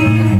you.